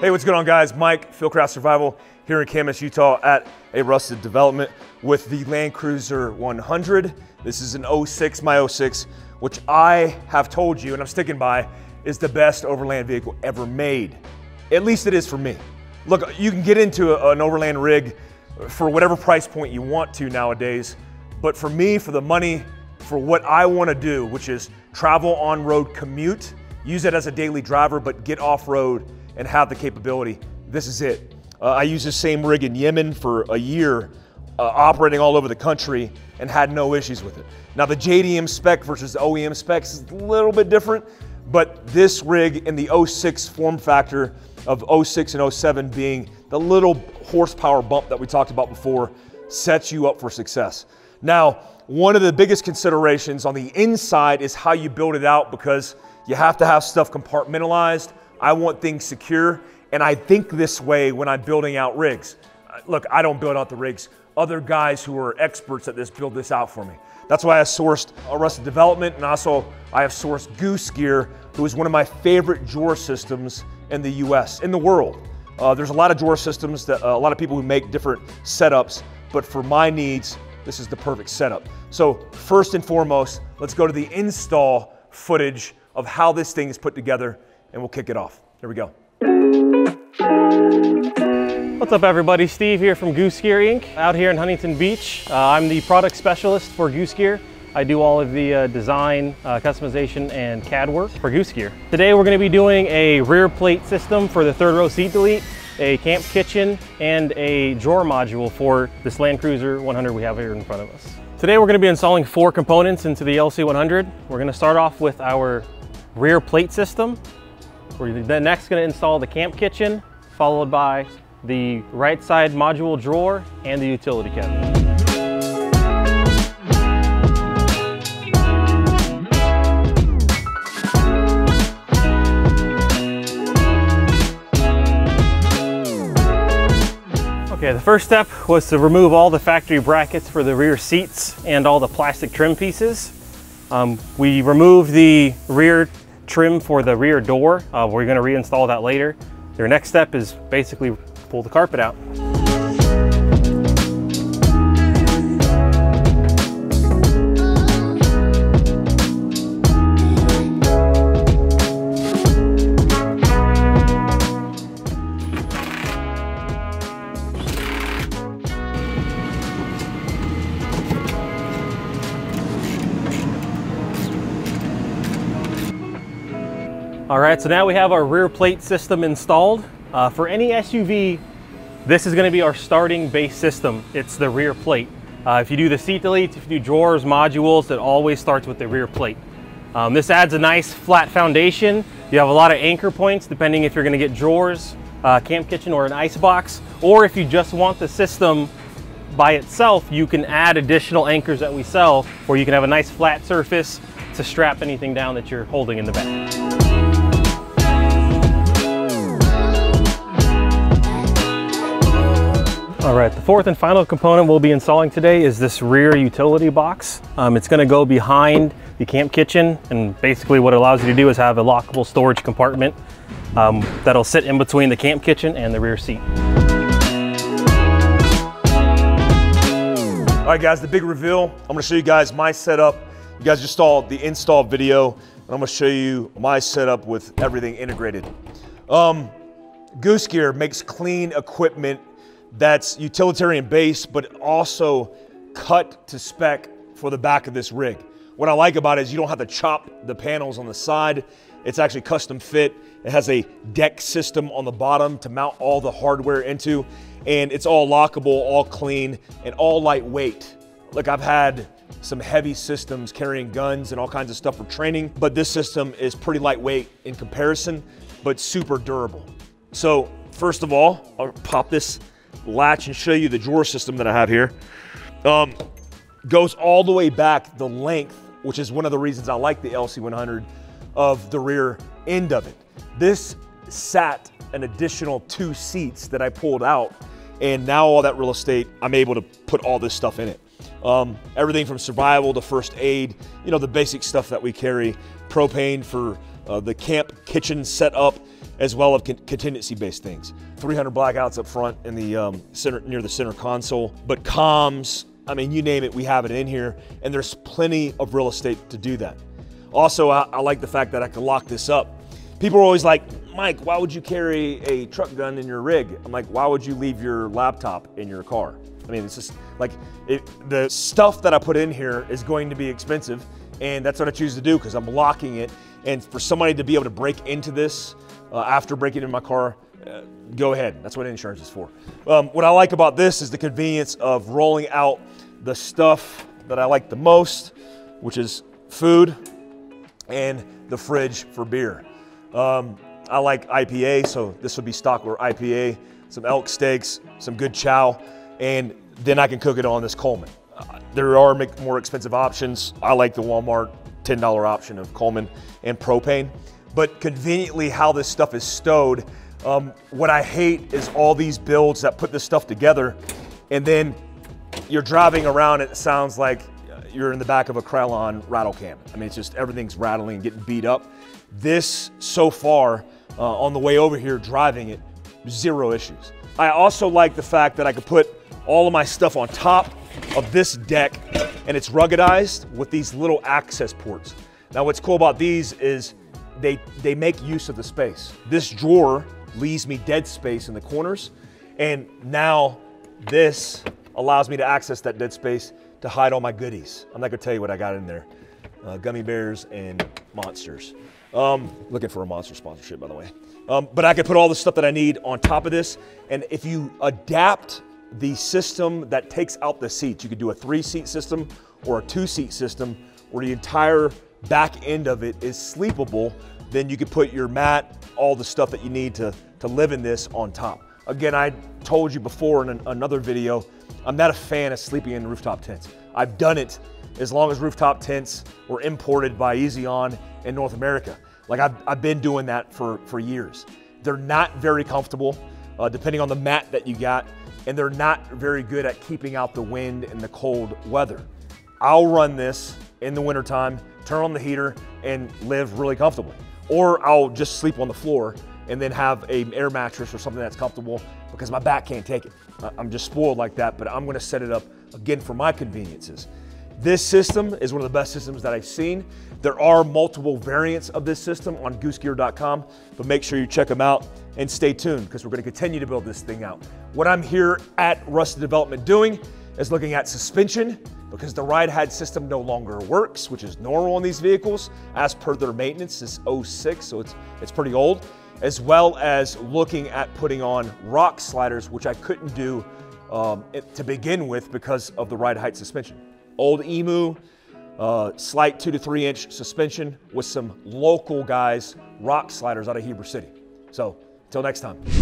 Hey, what's going on, guys? Mike, Fieldcraft Survival here in Kamas, Utah at Arrested Development with the Land Cruiser 100. This is an 06, my 06, which I have told you, and I'm sticking by, is the best overland vehicle ever made. At least it is for me. Look, you can get into a, an overland rig for whatever price point you want to nowadays, but for me, for the money, for what I want to do, which is travel on road commute, use it as a daily driver, but get off road and have the capability. This is it. Uh, I used the same rig in Yemen for a year, uh, operating all over the country, and had no issues with it. Now, the JDM spec versus OEM specs is a little bit different, but this rig in the 06 form factor of 06 and 07 being the little horsepower bump that we talked about before sets you up for success. Now, one of the biggest considerations on the inside is how you build it out because you have to have stuff compartmentalized. I want things secure, and I think this way when I'm building out rigs. Uh, look, I don't build out the rigs. Other guys who are experts at this build this out for me. That's why I sourced Arrested Development, and also I have sourced Goose Gear, who is one of my favorite drawer systems in the US, in the world. Uh, there's a lot of drawer systems that uh, a lot of people who make different setups, but for my needs, this is the perfect setup. So first and foremost, let's go to the install footage of how this thing is put together and we'll kick it off. Here we go. What's up everybody, Steve here from Goose Gear Inc. Out here in Huntington Beach. Uh, I'm the product specialist for Goose Gear. I do all of the uh, design, uh, customization, and CAD work for Goose Gear. Today we're going to be doing a rear plate system for the third row seat delete, a camp kitchen, and a drawer module for this Land Cruiser 100 we have here in front of us. Today we're going to be installing four components into the LC100. We're going to start off with our rear plate system. We're then next going to install the camp kitchen, followed by the right side module drawer and the utility cabinet. Okay, the first step was to remove all the factory brackets for the rear seats and all the plastic trim pieces. Um, we removed the rear trim for the rear door. Uh, we're gonna reinstall that later. Your next step is basically pull the carpet out. All right, so now we have our rear plate system installed. Uh, for any SUV, this is gonna be our starting base system. It's the rear plate. Uh, if you do the seat deletes, if you do drawers, modules, it always starts with the rear plate. Um, this adds a nice flat foundation. You have a lot of anchor points depending if you're gonna get drawers, uh, camp kitchen, or an ice box. Or if you just want the system by itself, you can add additional anchors that we sell where you can have a nice flat surface to strap anything down that you're holding in the back. All right, the fourth and final component we'll be installing today is this rear utility box. Um, it's gonna go behind the camp kitchen and basically what it allows you to do is have a lockable storage compartment um, that'll sit in between the camp kitchen and the rear seat. All right guys, the big reveal. I'm gonna show you guys my setup. You guys just saw the install video and I'm gonna show you my setup with everything integrated. Um, Goose Gear makes clean equipment that's utilitarian base, but also cut to spec for the back of this rig. What I like about it is you don't have to chop the panels on the side. It's actually custom fit. It has a deck system on the bottom to mount all the hardware into, and it's all lockable, all clean, and all lightweight. Look, I've had some heavy systems carrying guns and all kinds of stuff for training, but this system is pretty lightweight in comparison, but super durable. So first of all, I'll pop this latch and show you the drawer system that I have here. Um, goes all the way back the length, which is one of the reasons I like the LC100 of the rear end of it. This sat an additional two seats that I pulled out and now all that real estate, I'm able to put all this stuff in it. Um, everything from survival to first aid, you know, the basic stuff that we carry, propane for uh, the camp kitchen setup, as well as contingency-based things. 300 blackouts up front in the um, center near the center console, but comms, I mean, you name it, we have it in here, and there's plenty of real estate to do that. Also, I, I like the fact that I can lock this up. People are always like, Mike, why would you carry a truck gun in your rig? I'm like, why would you leave your laptop in your car? I mean, it's just like it, the stuff that I put in here is going to be expensive, and that's what I choose to do because I'm locking it. And for somebody to be able to break into this uh, after breaking into my car, uh, go ahead. That's what insurance is for. Um, what I like about this is the convenience of rolling out the stuff that I like the most, which is food and the fridge for beer. Um, I like IPA, so this would be stock or IPA, some elk steaks, some good chow, and then I can cook it on this Coleman. Uh, there are more expensive options. I like the Walmart $10 option of Coleman and propane, but conveniently how this stuff is stowed. Um, what I hate is all these builds that put this stuff together and then you're driving around, it sounds like you're in the back of a Krylon rattle can. I mean, it's just everything's rattling and getting beat up. This, so far, uh, on the way over here driving it, zero issues. I also like the fact that I could put all of my stuff on top of this deck and it's ruggedized with these little access ports. Now what's cool about these is they, they make use of the space. This drawer leaves me dead space in the corners and now this allows me to access that dead space to hide all my goodies. I'm not gonna tell you what I got in there. Uh, gummy bears and monsters. Um, looking for a monster sponsorship, by the way. Um, but I could put all the stuff that I need on top of this. And if you adapt the system that takes out the seats, you could do a three seat system or a two seat system where the entire back end of it is sleepable. Then you could put your mat, all the stuff that you need to, to live in this on top. Again, I told you before in an, another video, I'm not a fan of sleeping in rooftop tents. I've done it as long as rooftop tents were imported by Eezi-Awn in North America. Like I've, I've been doing that for, for years. They're not very comfortable, uh, depending on the mat that you got, and they're not very good at keeping out the wind and the cold weather. I'll run this in the wintertime, turn on the heater, and live really comfortably. Or I'll just sleep on the floor and then have an air mattress or something that's comfortable because my back can't take it. I'm just spoiled like that, but I'm gonna set it up again for my conveniences. This system is one of the best systems that I've seen. There are multiple variants of this system on goosegear.com, but make sure you check them out and stay tuned because we're going to continue to build this thing out. What I'm here at Rust Development doing is looking at suspension because the ride height system no longer works, which is normal on these vehicles as per their maintenance is 06, so it's, it's pretty old, as well as looking at putting on rock sliders, which I couldn't do um, to begin with because of the ride height suspension old Emu, uh, slight two to three inch suspension with some local guys, rock sliders out of Heber City. So until next time.